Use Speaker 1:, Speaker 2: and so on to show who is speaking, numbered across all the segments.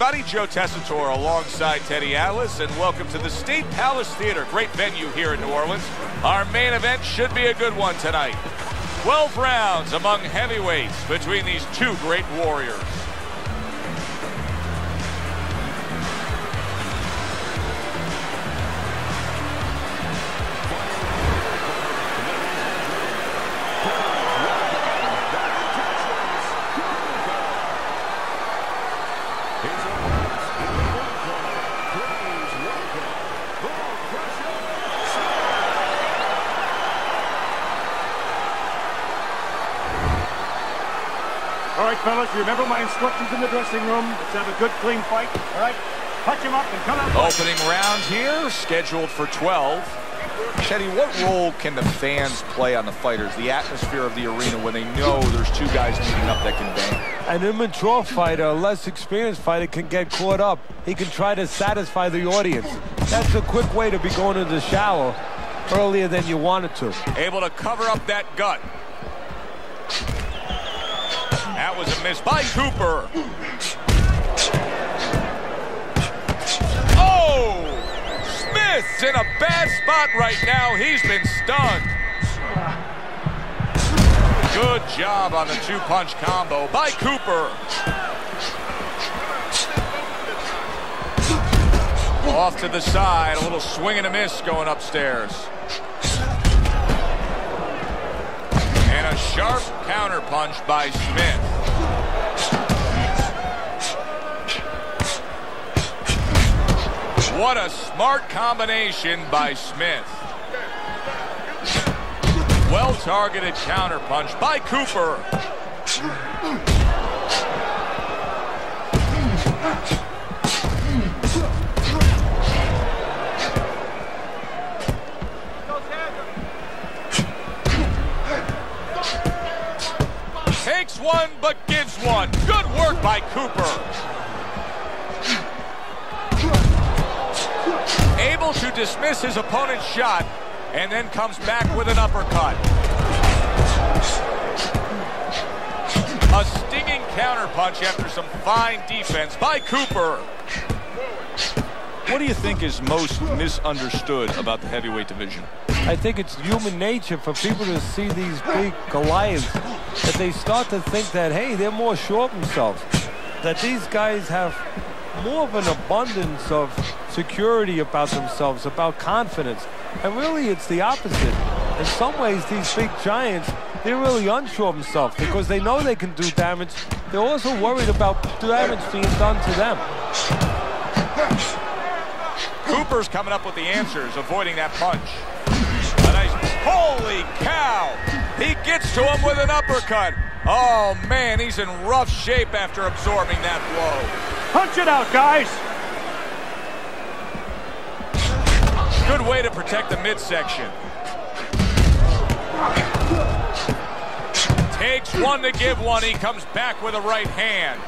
Speaker 1: Buddy Joe Tessitore alongside Teddy Atlas, and welcome to the State Palace Theater. Great venue here in New Orleans. Our main event should be a good one tonight. 12 rounds among heavyweights between these two great warriors.
Speaker 2: All right, you remember my instructions in the dressing room? Let's have a good, clean fight, all right? Punch him up and come out.
Speaker 1: Opening round here, scheduled for 12. Teddy, what role can the fans play on the fighters, the atmosphere of the arena when they know there's two guys meeting up that can bang?
Speaker 3: An immature fighter, a less experienced fighter, can get caught up. He can try to satisfy the audience. That's a quick way to be going to the shower earlier than you wanted to.
Speaker 1: Able to cover up that gut. That was a miss by Cooper. Oh! Smith's in a bad spot right now. He's been stunned. Good job on the two-punch combo by Cooper. Off to the side, a little swing and a miss going upstairs. Sharp counterpunch by Smith. What a smart combination by Smith. Well-targeted counterpunch by Cooper. One. Good work by Cooper. Able to dismiss his opponent's shot and then comes back with an uppercut. A stinging counterpunch after some fine defense by Cooper. What do you think is most misunderstood about the heavyweight division?
Speaker 3: I think it's human nature for people to see these big Goliaths that they start to think that, hey, they're more sure of themselves. That these guys have more of an abundance of security about themselves, about confidence. And really, it's the opposite. In some ways, these big giants, they're really unsure of themselves because they know they can do damage. They're also worried about damage being done to them.
Speaker 1: Cooper's coming up with the answers, avoiding that punch. Holy cow! He gets to him with an uppercut. Oh man, he's in rough shape after absorbing that blow.
Speaker 2: Punch it out, guys.
Speaker 1: Good way to protect the midsection. Takes one to give one. He comes back with a right hand.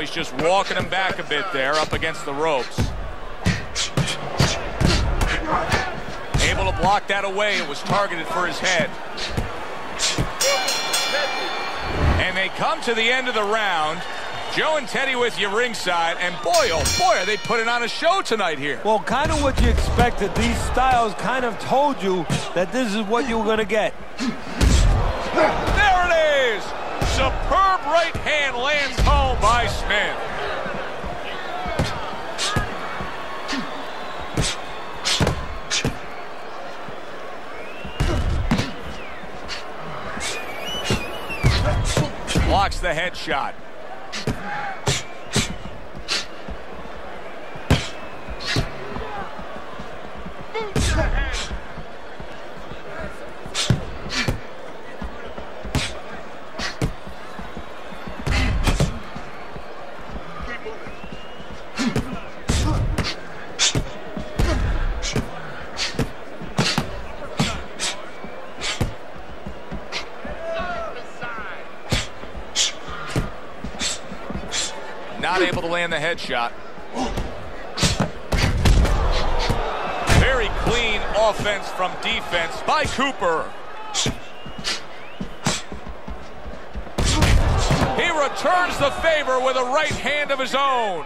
Speaker 1: Now he's just walking him back a bit there up against the ropes. Able to block that away. It was targeted for his head. And they come to the end of the round. Joe and Teddy with you ringside, and boy, oh boy, are they putting on a show tonight here.
Speaker 3: Well, kind of what you expected. These styles kind of told you that this is what you were going to get.
Speaker 1: There it is! Superb right hand lands home by Smith. Blocks the headshot. Headshot. Very clean offense from defense by Cooper. He returns the favor with a right hand of his own.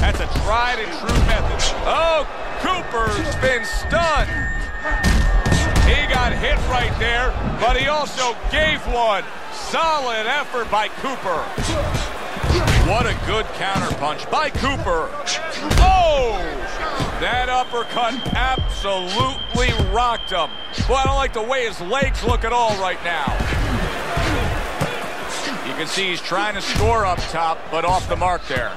Speaker 1: That's a tried and true method. Oh, Cooper's been stunned. He got hit right there, but he also gave one. Solid effort by Cooper. What a good counterpunch by Cooper. Oh! That uppercut absolutely rocked him. Well, I don't like the way his legs look at all right now. You can see he's trying to score up top, but off the mark there.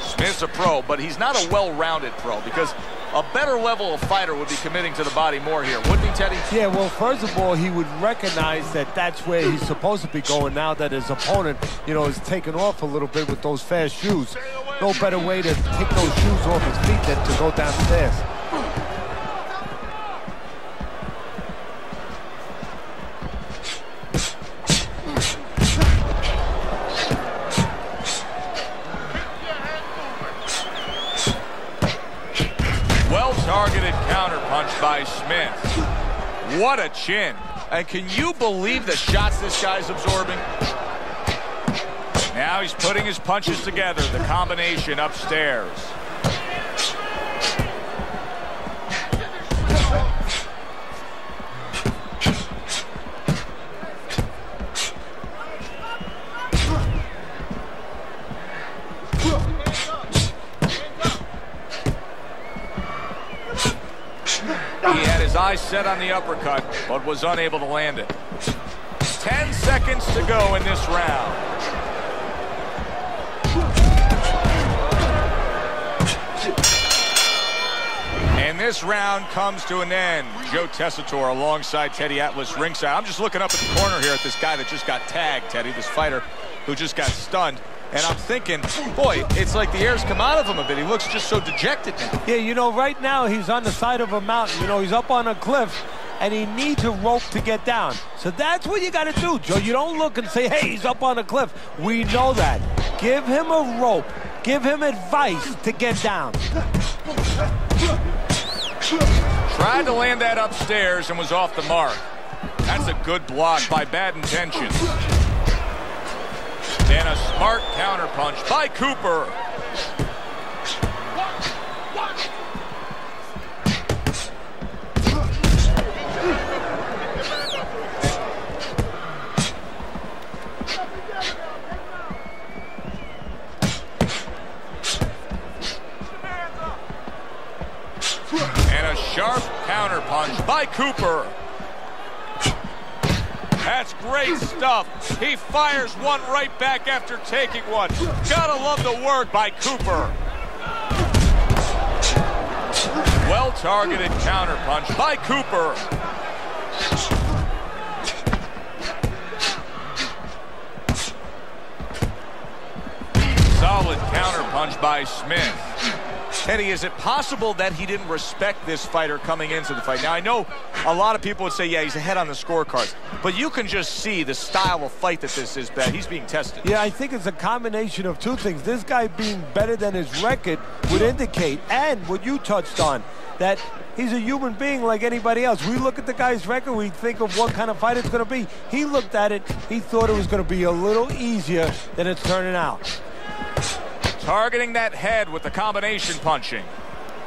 Speaker 1: Smith's a pro, but he's not a well-rounded pro because a better level of fighter would be committing to the body more here, wouldn't he, Teddy?
Speaker 3: Yeah, well, first of all, he would recognize that that's where he's supposed to be going now that his opponent, you know, is taking off a little bit with those fast shoes. No better way to take those shoes off his feet than to go downstairs.
Speaker 1: What a chin. And can you believe the shots this guy's absorbing? Now he's putting his punches together, the combination upstairs. He eyes set on the uppercut, but was unable to land it. 10 seconds to go in this round. And this round comes to an end. Joe Tessitore alongside Teddy Atlas ringside. I'm just looking up at the corner here at this guy that just got tagged, Teddy, this fighter who just got stunned. And I'm thinking, boy, it's like the air's come out of him a bit. He looks just so dejected now.
Speaker 3: Yeah, you know, right now he's on the side of a mountain. You know, he's up on a cliff, and he needs a rope to get down. So that's what you got to do, Joe. You don't look and say, hey, he's up on a cliff. We know that. Give him a rope. Give him advice to get down.
Speaker 1: Tried to land that upstairs and was off the mark. That's a good block by bad intentions. And a smart counterpunch by Cooper. And a sharp counterpunch by Cooper. That's great stuff. He fires one right back after taking one. Gotta love the work by Cooper. Well-targeted counterpunch by Cooper. Solid counterpunch by Smith. Teddy, is it possible that he didn't respect this fighter coming into the fight? Now, I know a lot of people would say, yeah, he's ahead on the scorecards, but you can just see the style of fight that this is, that he's being tested.
Speaker 3: Yeah, I think it's a combination of two things. This guy being better than his record would indicate, and what you touched on, that he's a human being like anybody else. We look at the guy's record, we think of what kind of fight it's going to be. He looked at it, he thought it was going to be a little easier than it's turning out.
Speaker 1: Targeting that head with the combination punching.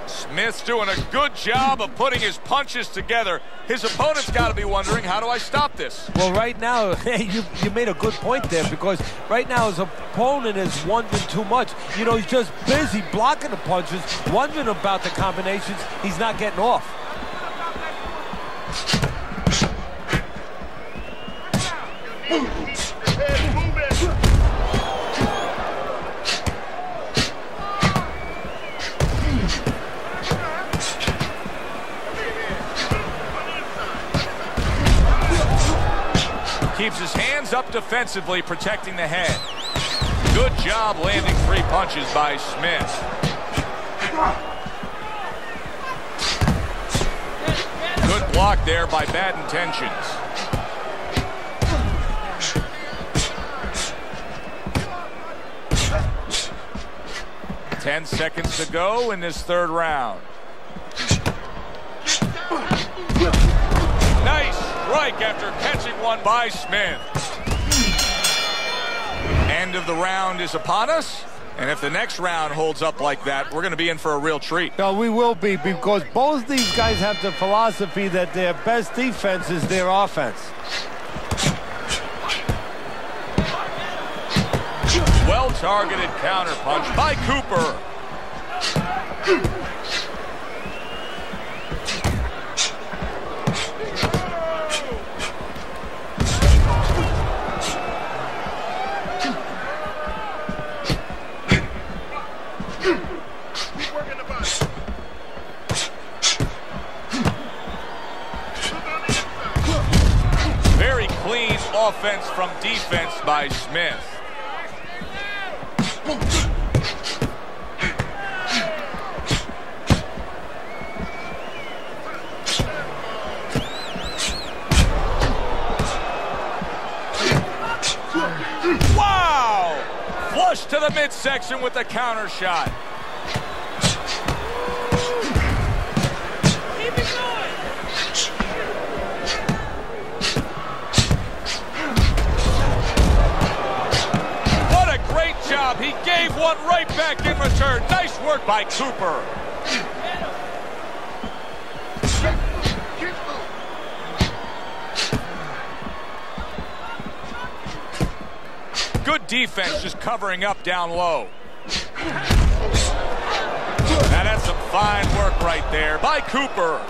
Speaker 1: Smith's doing a good job of putting his punches together. His opponent's got to be wondering, how do I stop this?
Speaker 3: Well, right now, you, you made a good point there because right now his opponent is wondering too much. You know, he's just busy blocking the punches, wondering about the combinations. He's not getting off.
Speaker 1: Keeps his hands up defensively, protecting the head. Good job landing three punches by Smith. Good block there by bad intentions. Ten seconds to go in this third round. Strike after catching one by Smith. End of the round is upon us. And if the next round holds up like that, we're going to be in for a real treat.
Speaker 3: No, we will be because both these guys have the philosophy that their best defense is their offense.
Speaker 1: Well-targeted counter punch by Cooper. Offense from defense by Smith. Wow! Flush to the midsection with the counter shot. Gave one right back in return. Nice work by Cooper. Good defense just covering up down low. Now that's some fine work right there by Cooper.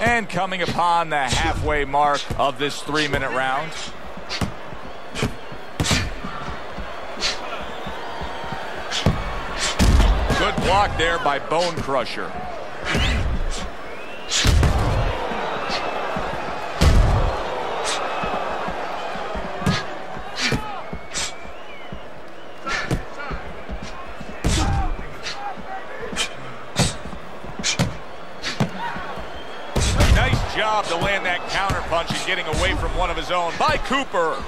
Speaker 1: And coming upon the halfway mark of this three-minute round. Block there by Bone Crusher. Nice job to land that counter punch and getting away from one of his own by Cooper.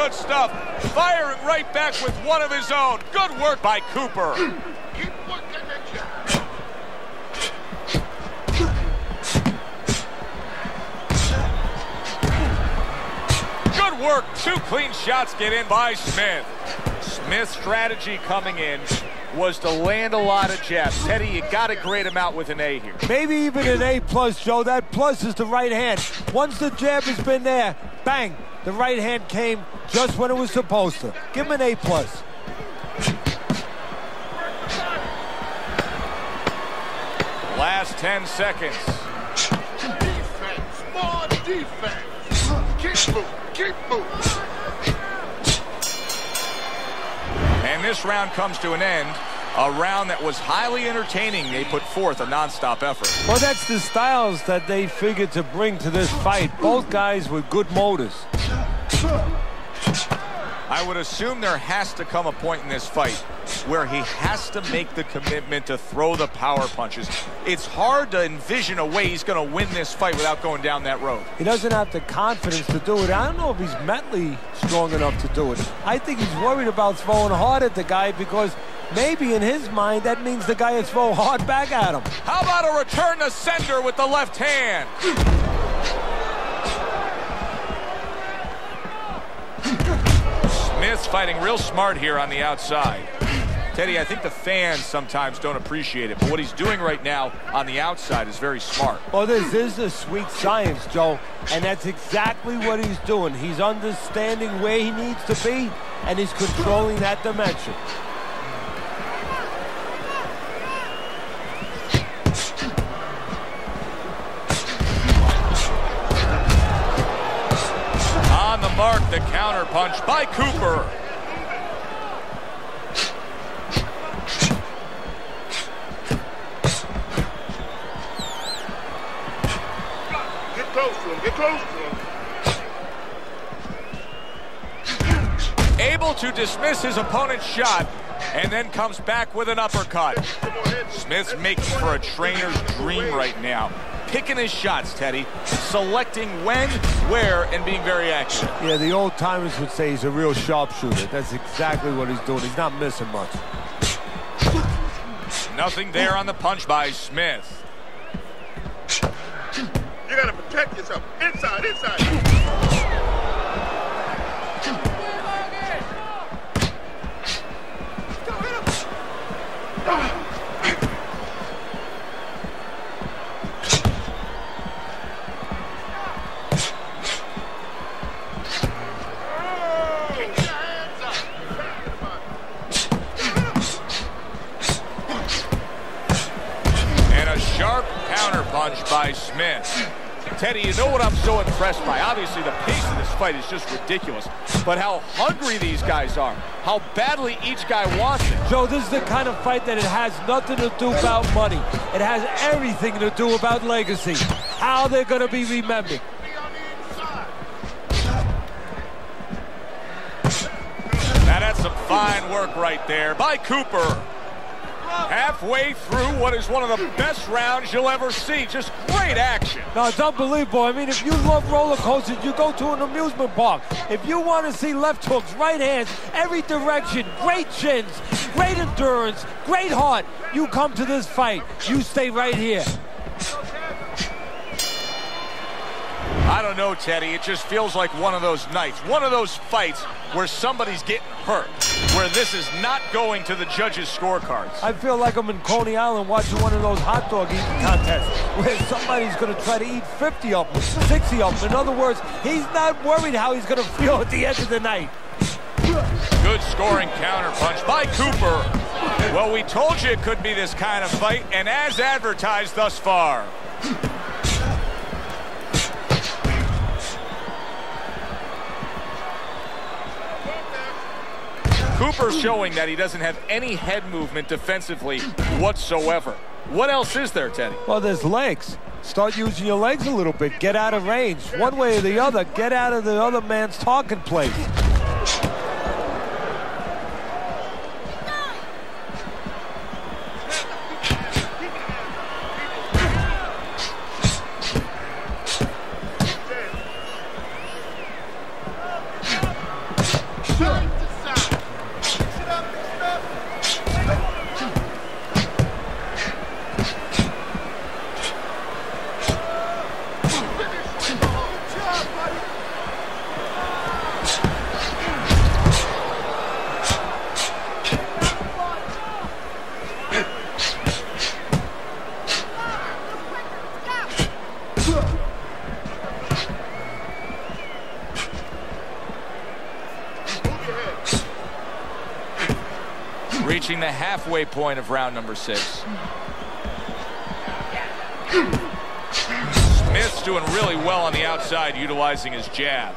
Speaker 1: Good stuff. Firing right back with one of his own. Good work by Cooper. Good work. Two clean shots get in by Smith. Smith's strategy coming in was to land a lot of jabs. Teddy, you got to grade him out with an A here.
Speaker 3: Maybe even an A plus, Joe. That plus is the right hand. Once the jab has been there, bang, the right hand came just when it was supposed to. Give him an A plus.
Speaker 1: Last 10 seconds.
Speaker 4: Defense, more defense. Keep moving, keep moving.
Speaker 1: And this round comes to an end. A round that was highly entertaining. They put forth a nonstop effort.
Speaker 3: Well, that's the styles that they figured to bring to this fight. Both guys with good motors.
Speaker 1: I would assume there has to come a point in this fight where he has to make the commitment to throw the power punches. It's hard to envision a way he's going to win this fight without going down that road.
Speaker 3: He doesn't have the confidence to do it. I don't know if he's mentally strong enough to do it. I think he's worried about throwing hard at the guy because maybe in his mind that means the guy is throw hard back at him.
Speaker 1: How about a return to sender with the left hand? Smith's fighting real smart here on the outside. Teddy, I think the fans sometimes don't appreciate it, but what he's doing right now on the outside is very smart.
Speaker 3: Well, this is a sweet science, Joe, and that's exactly what he's doing. He's understanding where he needs to be, and he's controlling that dimension.
Speaker 1: Punch by Cooper.
Speaker 4: Get close to him, get close to him.
Speaker 1: Able to dismiss his opponent's shot and then comes back with an uppercut. Smith's making for a trainer's dream right now. Picking his shots, Teddy. Selecting when, where, and being very accurate.
Speaker 3: Yeah, the old timers would say he's a real sharpshooter. That's exactly what he's doing. He's not missing much.
Speaker 1: Nothing there on the punch by Smith.
Speaker 4: You gotta protect yourself. Inside, inside. Keep
Speaker 1: by Smith. Teddy, you know what I'm so impressed by? Obviously, the pace of this fight is just ridiculous. But how hungry these guys are. How badly each guy wants it.
Speaker 3: Joe, this is the kind of fight that it has nothing to do about money. It has everything to do about legacy. How they're going to be remembered.
Speaker 4: Be on the inside.
Speaker 1: Now that's some fine work right there by Cooper. Halfway through what is one of the best rounds you'll ever see. Just great action.
Speaker 3: No, it's unbelievable. I mean, if you love roller coasters, you go to an amusement park. If you want to see left hooks, right hands, every direction, great chins, great endurance, great heart, you come to this fight. You stay right here.
Speaker 1: I don't know, Teddy. It just feels like one of those nights, one of those fights where somebody's getting hurt, where this is not going to the judges' scorecards.
Speaker 3: I feel like I'm in Coney Island watching one of those hot dog eating contests where somebody's going to try to eat 50 of them, 60 of them. In other words, he's not worried how he's going to feel at the end of the night.
Speaker 1: Good scoring counterpunch by Cooper. Well, we told you it could be this kind of fight, and as advertised thus far. Cooper showing that he doesn't have any head movement defensively whatsoever. What else is there, Teddy?
Speaker 3: Well, there's legs. Start using your legs a little bit. Get out of range. One way or the other, get out of the other man's talking place.
Speaker 1: Halfway point of round number six. Smith's doing really well on the outside, utilizing his jab.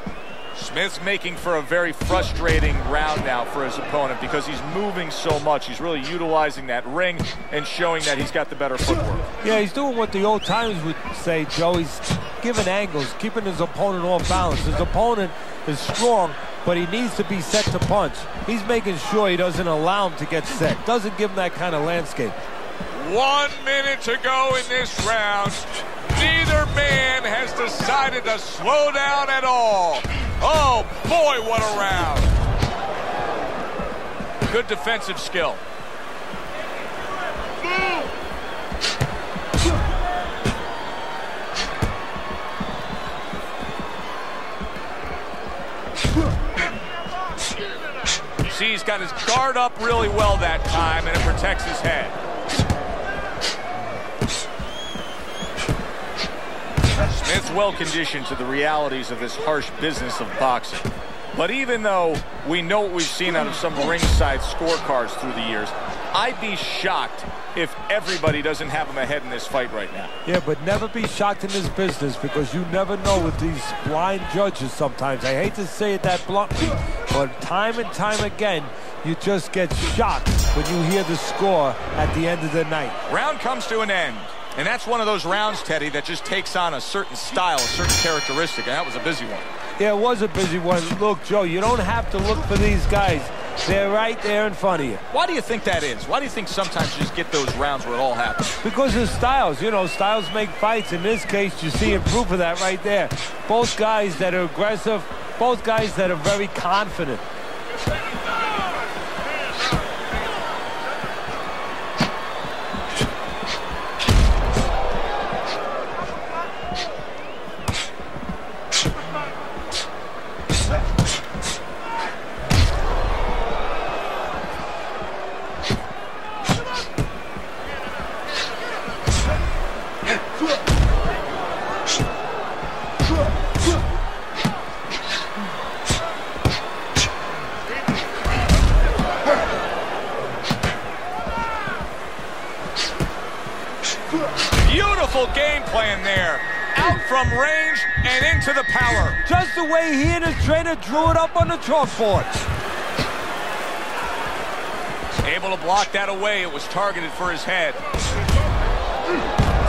Speaker 1: Smith's making for a very frustrating round now for his opponent because he's moving so much. He's really utilizing that ring and showing that he's got the better footwork.
Speaker 3: Yeah, he's doing what the old timers would say, Joe. He's giving angles, keeping his opponent off balance. His opponent is strong, but he needs to be set to punch. He's making sure he doesn't allow him to get set. Doesn't give him that kind of landscape.
Speaker 1: One minute to go in this round. Neither man has decided to slow down at all. Oh boy, what a round. Good defensive skill. See, he's got his guard up really well that time, and it protects his head. Smith's well conditioned to the realities of this harsh business of boxing. But even though we know what we've seen out of some ringside scorecards through the years, I'd be shocked if everybody doesn't have him ahead in this fight right now.
Speaker 3: Yeah, but never be shocked in this business because you never know with these blind judges sometimes. I hate to say it that bluntly, but time and time again, you just get shocked when you hear the score at the end of the night.
Speaker 1: Round comes to an end. And that's one of those rounds, Teddy, that just takes on a certain style, a certain characteristic, and that was a busy one.
Speaker 3: Yeah, it was a busy one. Look, Joe, you don't have to look for these guys They're right there in front of you.
Speaker 5: Why do you think that is? Why do you think sometimes you just get those rounds where it all happens?
Speaker 3: Because of styles. You know, styles make fights. In this case, you're seeing proof of that right there. Both guys that are aggressive, both guys that are very confident.
Speaker 1: Out from range and into the power.
Speaker 3: Just the way he and his trainer drew it up on the chalkboard.
Speaker 1: Able to block that away. It was targeted for his head.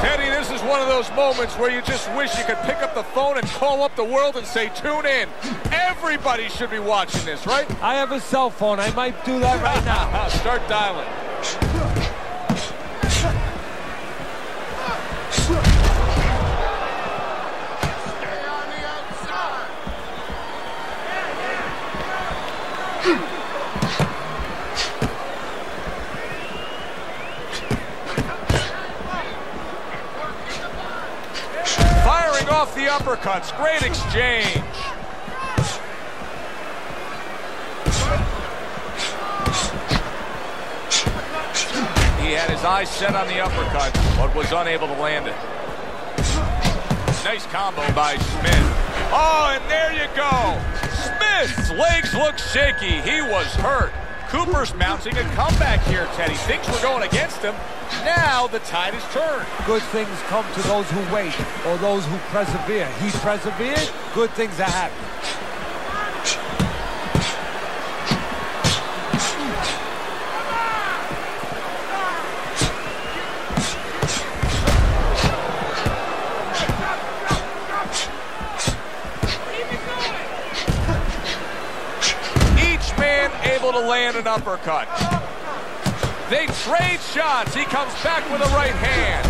Speaker 1: Teddy, this is one of those moments where you just wish you could pick up the phone and call up the world and say, tune in. Everybody should be watching this, right?
Speaker 3: I have a cell phone. I might do that right now.
Speaker 1: Start dialing. Uppercuts. Great exchange. He had his eyes set on the uppercut, but was unable to land it. Nice combo by Smith. Oh, and there you go. Smith's legs look shaky. He was hurt. Cooper's mounting a comeback here, Teddy. Things were going against him. Now the tide has turned.
Speaker 3: Good things come to those who wait or those who persevere. He persevered, good things are happening.
Speaker 1: An uppercut. They trade shots. He comes back with a right hand.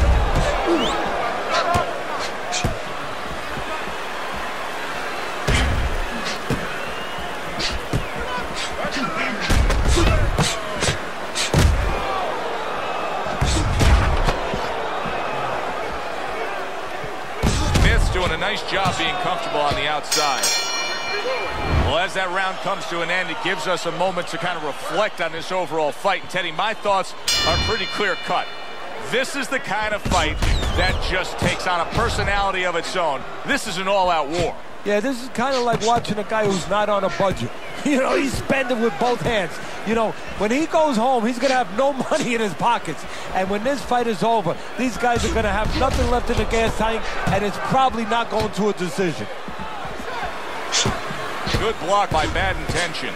Speaker 1: Smith's doing a nice job being comfortable on the outside. Well, as that round comes to an end, it gives us a moment to kind of reflect on this overall fight. And Teddy, my thoughts are pretty clear cut. This is the kind of fight that just takes on a personality of its own. This is an all-out war.
Speaker 3: Yeah, this is kind of like watching a guy who's not on a budget. You know, he's spending with both hands. You know, when he goes home, he's going to have no money in his pockets. And when this fight is over, these guys are going to have nothing left in the gas tank, and it's probably not going to a decision.
Speaker 1: Good block by bad intentions.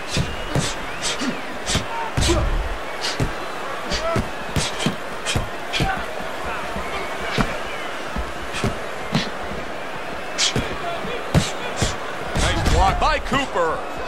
Speaker 1: Nice block by Cooper.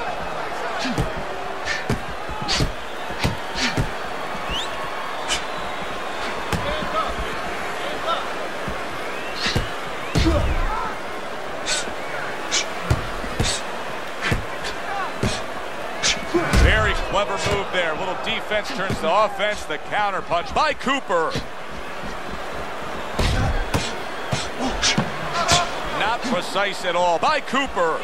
Speaker 1: There. little defense turns to offense. The counter punch by Cooper. Not precise at all by Cooper.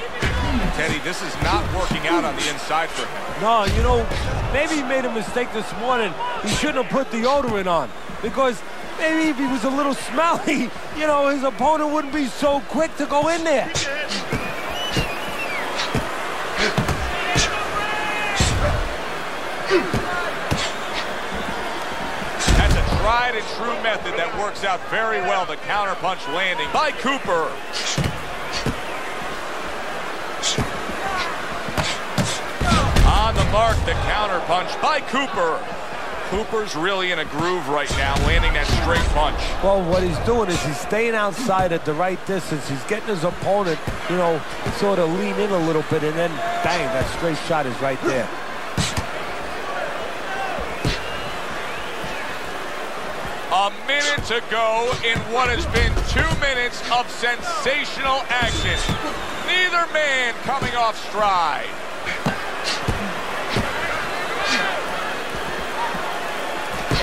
Speaker 1: Teddy, this is not working out on the inside for him.
Speaker 3: No, you know, maybe he made a mistake this morning. He shouldn't have put deodorant on because maybe if he was a little smelly, you know, his opponent wouldn't be so quick to go in there.
Speaker 1: That's a tried and true method that works out very well. The counter punch landing by Cooper. On the mark, the counter punch by Cooper. Cooper's really in a groove right now, landing that straight punch.
Speaker 3: Well, what he's doing is he's staying outside at the right distance. He's getting his opponent, you know, sort of lean in a little bit, and then bang, that straight shot is right there.
Speaker 1: A minute to go in what has been two minutes of sensational action. Neither man coming off stride.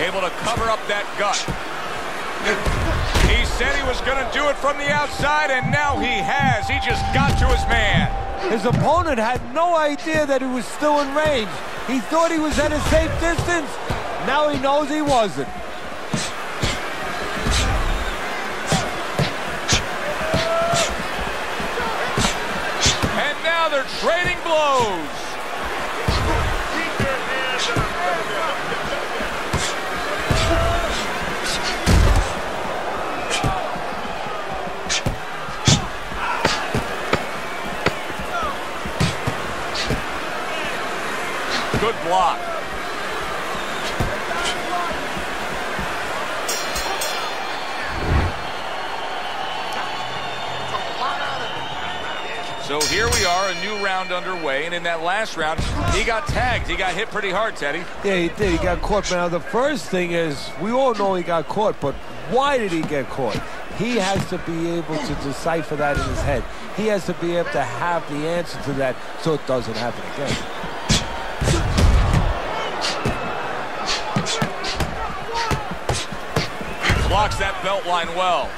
Speaker 1: Able to cover up that gut. He said he was going to do it from the outside, and now he has. He just got to his man.
Speaker 3: His opponent had no idea that he was still in range. He thought he was at a safe distance. Now he knows he wasn't.
Speaker 1: Trading blows. Good block. Here we are, a new round underway, and in that last round, he got tagged. He got hit pretty hard, Teddy.
Speaker 3: Yeah, he did. He got caught. Now, the first thing is, we all know he got caught, but why did he get caught? He has to be able to decipher that in his head. He has to be able to have the answer to that so it doesn't happen again.
Speaker 1: Blocks that belt line well.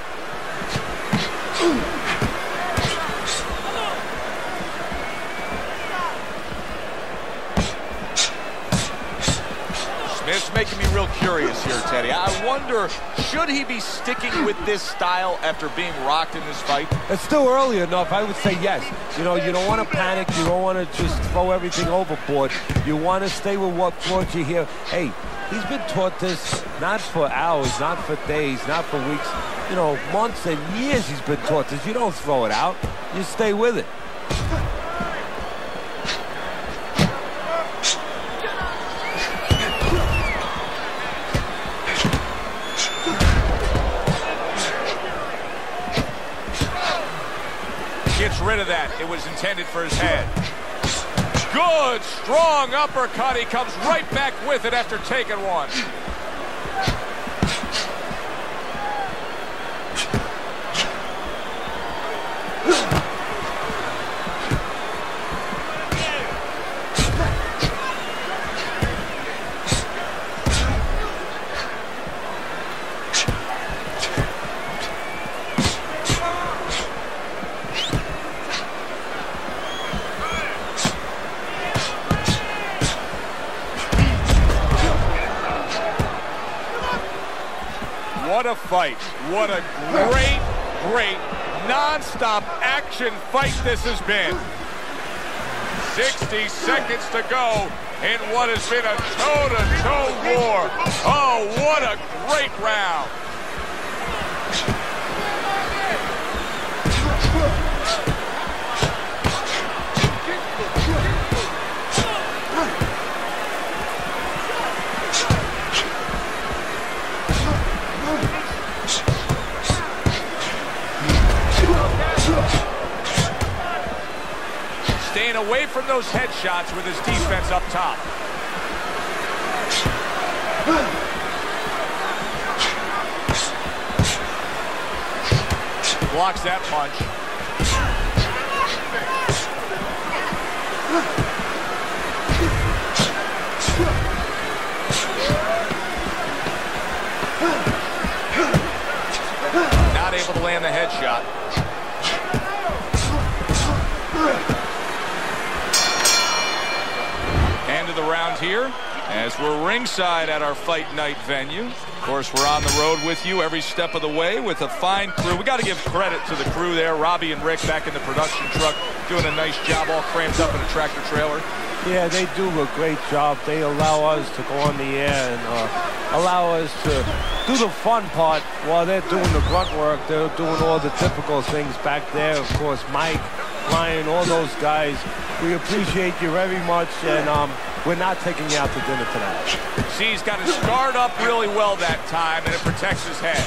Speaker 1: Smith's making me real curious here, Teddy. I wonder, should he be sticking with this style after being rocked in this fight?
Speaker 3: It's still early enough. I would say yes. You know, you don't want to panic. You don't want to just throw everything overboard. You want to stay with what brought you here. Hey, he's been taught this not for hours, not for days, not for weeks. You know, months and years he's been taught this. You don't throw it out. You stay with it.
Speaker 1: It was intended for his head. Good, strong uppercut. He comes right back with it after taking one. Fight. What a great, great, non-stop action fight this has been. 60 seconds to go in what has been a toe-to-toe war. Oh, what a great round. Staying away from those headshots with his defense up top. Blocks that punch. Not able to land the headshot. Here as we're ringside at our fight night venue. Of course, we're on the road with you every step of the way with a fine crew. We got to give credit to the crew there. Robbie and Rick back in the production truck doing a nice job all cramped up in a tractor trailer.
Speaker 3: Yeah, they do a great job. They allow us to go on the air and uh, allow us to do the fun part while they're doing the grunt work. They're doing all the typical things back there. Of course, Mike, Ryan, all those guys. We appreciate you very much, and um, we're not taking you out to dinner tonight.
Speaker 1: See, he's got his guard up really well that time, and it protects his head.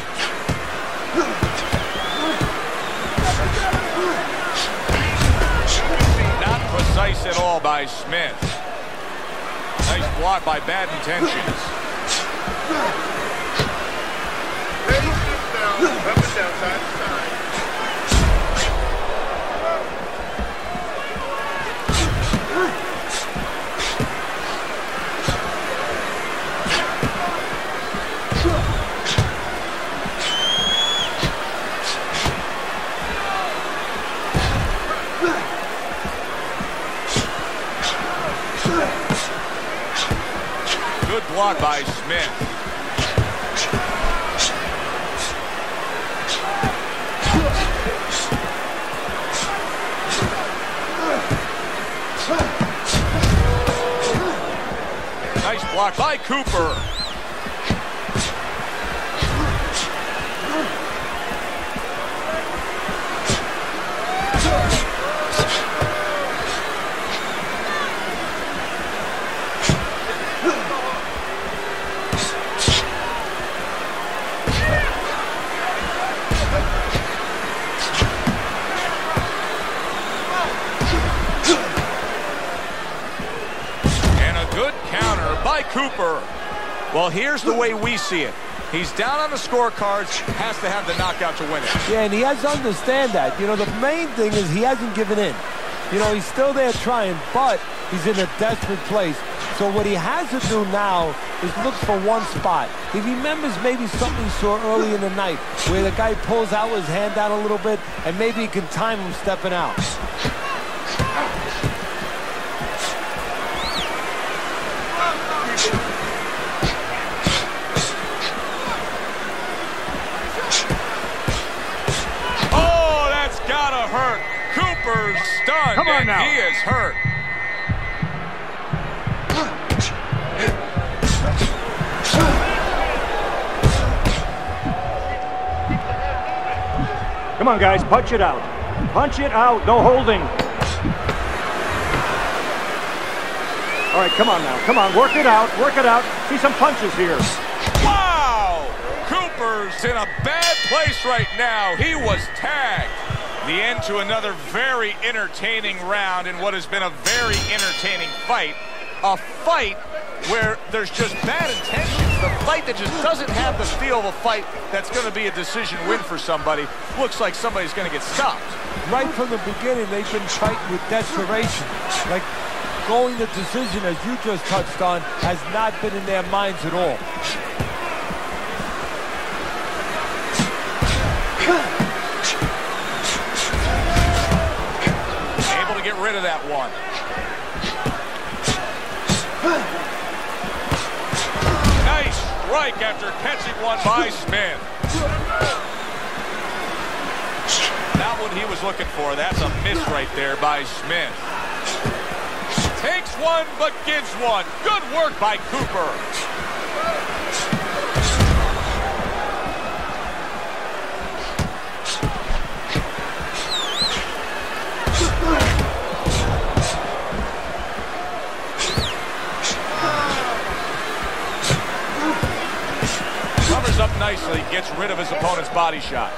Speaker 1: Not precise at all by Smith. Nice block by bad intentions. Cooper. Well, here's the way we see it. He's down on the scorecards, has to have the knockout to win it.
Speaker 3: Yeah, and he has to understand that. You know, the main thing is he hasn't given in. You know, he's still there trying, but he's in a desperate place. So what he has to do now is look for one spot. He remembers maybe something he saw early in the night where the guy pulls out his hand down a little bit and maybe he can time him stepping out.
Speaker 1: Stunned,
Speaker 2: Come on now.
Speaker 1: he is hurt.
Speaker 2: Come on, guys, punch it out. Punch it out, no holding. All right, come on now. Come on, work it out, work it out. See some punches here.
Speaker 1: Wow! Cooper's in a bad place right now. He was tagged. The end to another very entertaining round in what has been a very entertaining fight. A fight where there's just bad intentions. The fight that just doesn't have the feel of a fight that's going to be a decision win for somebody. Looks like somebody's going to get stopped.
Speaker 3: Right from the beginning, they've been fighting with desperation. Like going the decision, as you just touched on, has not been in their minds at all.
Speaker 1: Strike after catching one by Smith. Not what he was looking for. That's a miss right there by Smith. Takes one, but gives one. Good work by Cooper. Nicely, gets rid of his opponent's body shot.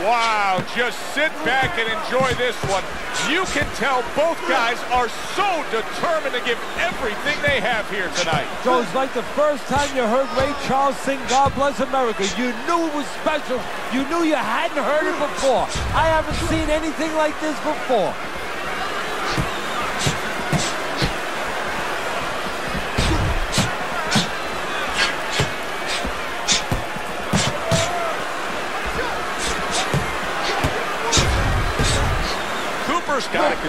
Speaker 1: Wow, just sit back and enjoy this one. You can tell both guys are so determined to give everything they have here tonight.
Speaker 3: So it's like the first time you heard Ray Charles sing God Bless America. You knew it was special. You knew you hadn't heard it before. I haven't seen anything like this before.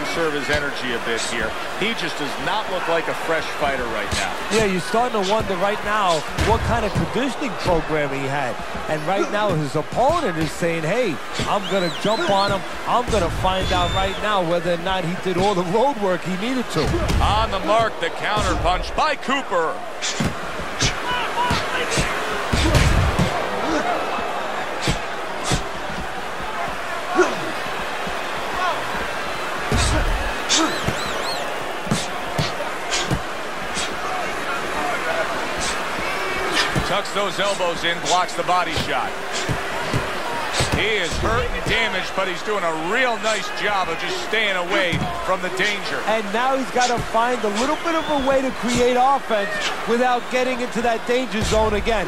Speaker 1: Conserve his energy a bit here. He just does not look like a fresh fighter right now.
Speaker 3: Yeah, you're starting to wonder right now what kind of conditioning program he had. And right now his opponent is saying, hey, I'm going to jump on him. I'm going to find out right now whether or not he did all the road work he needed to.
Speaker 1: On the mark, the counter punch by Cooper. Tucks those elbows in, blocks the body shot. He is hurt and damaged, but he's doing a real nice job of just staying away from the danger.
Speaker 3: And now he's got to find a little bit of a way to create offense without getting into that danger zone again.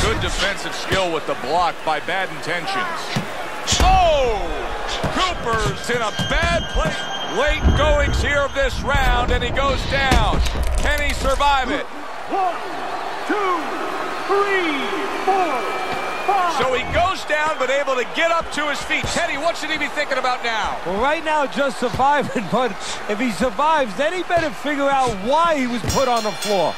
Speaker 1: Good defensive skill with the block by bad intentions. Oh! Cooper's in a bad place. Late goings here of this round, and he goes down. Can he survive it?
Speaker 2: Two, three, four, five.
Speaker 1: So he goes down, but able to get up to his feet. Teddy, what should he be thinking about now?
Speaker 3: Well, right now, just surviving, but if he survives, then he better figure out why he was put on the floor.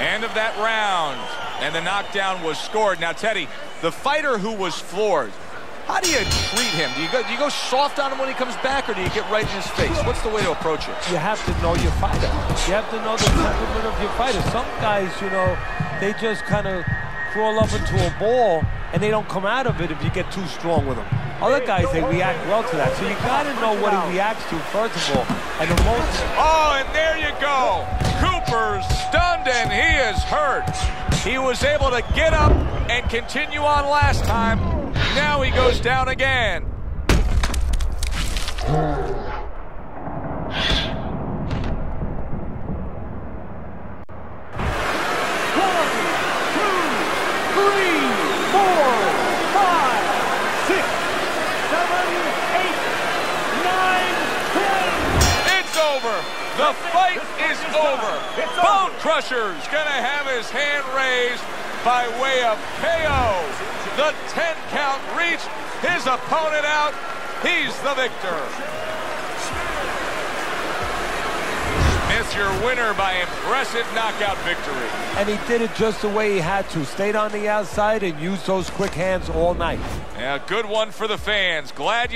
Speaker 1: End of that round, and the knockdown was scored. Now, Teddy, the fighter who was floored, how do you treat him? Do you go, do you go soft on him when he comes back, or do you get right in his face? What's the way to approach it?
Speaker 3: You have to know your fighter. You have to know the temperament of your fighter. Some guys, you know, they just kind of crawl up into a ball and they don't come out of it if you get too strong with them. Other guys, they react well to that. So you got to know what he reacts to, first of all. And the most...
Speaker 1: Oh, and there you go. Cooper's stunned and he is hurt. He was able to get up and continue on last time. Now he goes down again. The fight is over. Bone Crusher's gonna have his hand raised by way of KO. The 10 count reached. His opponent out. He's the victor. Smith, your winner by impressive knockout victory.
Speaker 3: And he did it just the way he had to. Stayed on the outside and used those quick hands all night.
Speaker 1: Yeah, good one for the fans. Glad you